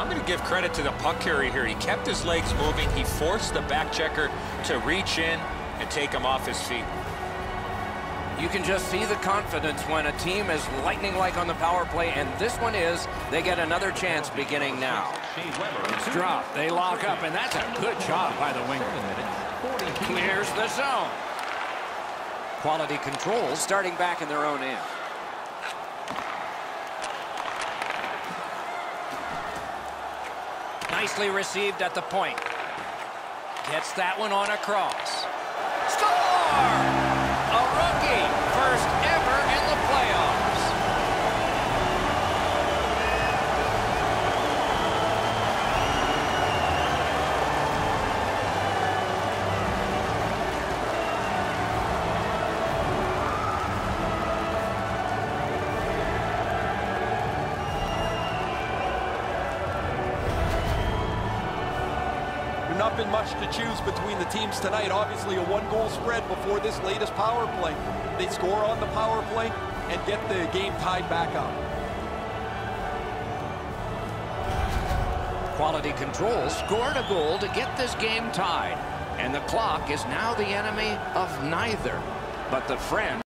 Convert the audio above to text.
I'm going to give credit to the puck carrier here. He kept his legs moving. He forced the back checker to reach in and take him off his feet. You can just see the confidence when a team is lightning-like on the power play, and this one is. They get another chance beginning now. It's dropped. They lock up, and that's a good job by the winger. Clears the zone. Quality control starting back in their own end. Nicely received at the point. Gets that one on across. Score! Not been much to choose between the teams tonight. Obviously, a one-goal spread before this latest power play. They score on the power play and get the game tied back up. Quality control scored a goal to get this game tied. And the clock is now the enemy of neither. But the friend